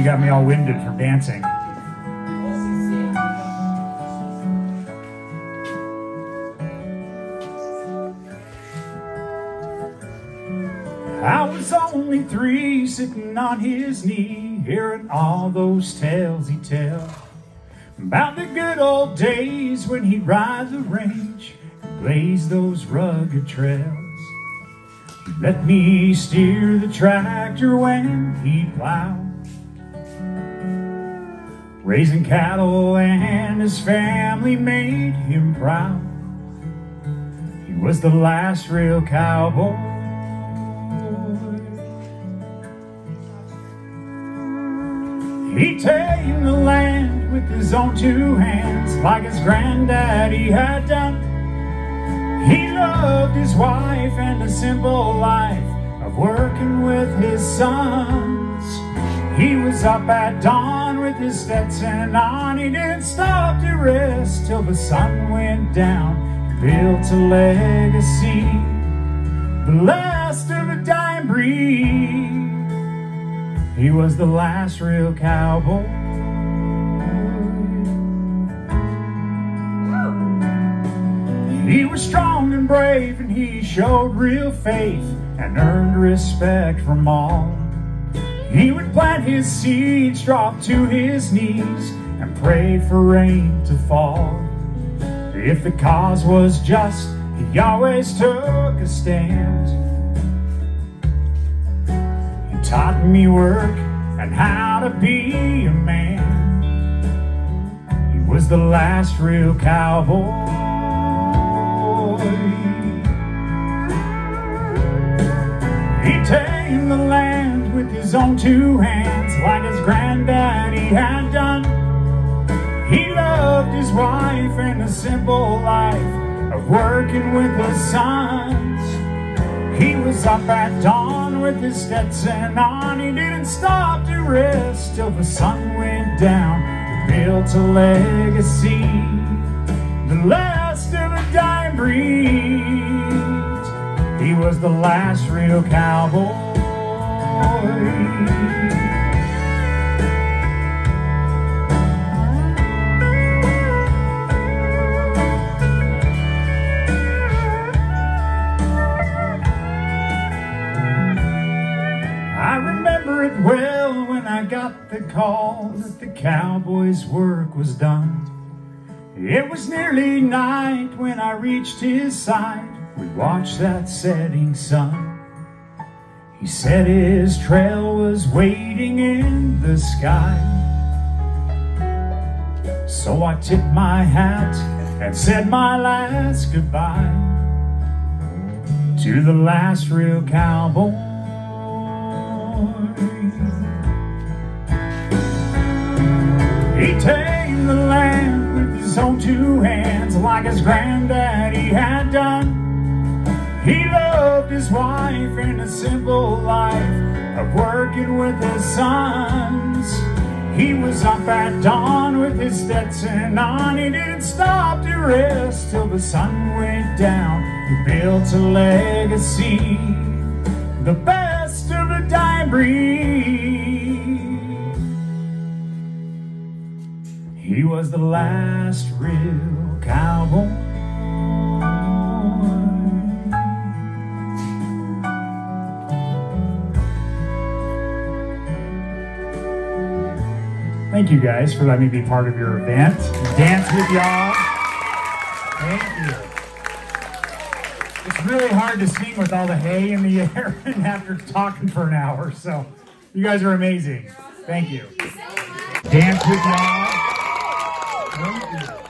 You got me all winded from dancing. I was only three, sitting on his knee, hearing all those tales he tell about the good old days when he'd ride the range and blaze those rugged trails. Let me steer the tractor when he plowed. Raising cattle and his family made him proud. He was the last real cowboy. He tamed the land with his own two hands, like his granddaddy had done. He loved his wife and a simple life of working with his sons. He was up at dawn with his Stetson on. He didn't stop to rest till the sun went down. Built a legacy, the last of a dying breed. He was the last real cowboy. He was strong and brave and he showed real faith and earned respect from all. He would plant his seeds, drop to his knees and pray for rain to fall. If the cause was just, he always took a stand. He taught me work and how to be a man. He was the last real cowboy. He tamed the land with his own two hands, like his granddaddy had done. He loved his wife and a simple life of working with his sons. He was up at dawn with his Stetson on. He didn't stop to rest till the sun went down. He built a legacy, the was the last real cowboy. I remember it well when I got the call that the cowboy's work was done. It was nearly night when I reached his side. We watched that setting sun. He said his trail was waiting in the sky. So I tipped my hat and said my last goodbye to the last real cowboy. He tamed the land with his own two hands like his granddaddy had done. He loved his wife and a simple life of working with his sons. He was up at dawn with his Stetson on. He didn't stop to rest till the sun went down. He built a legacy, the best of a dying breed. He was the last real cowboy. Thank you guys for letting me be part of your event. Dance with y'all. Thank you. It's really hard to sing with all the hay in the air and after talking for an hour. So you guys are amazing. Thank you. Dance with y'all. Thank you.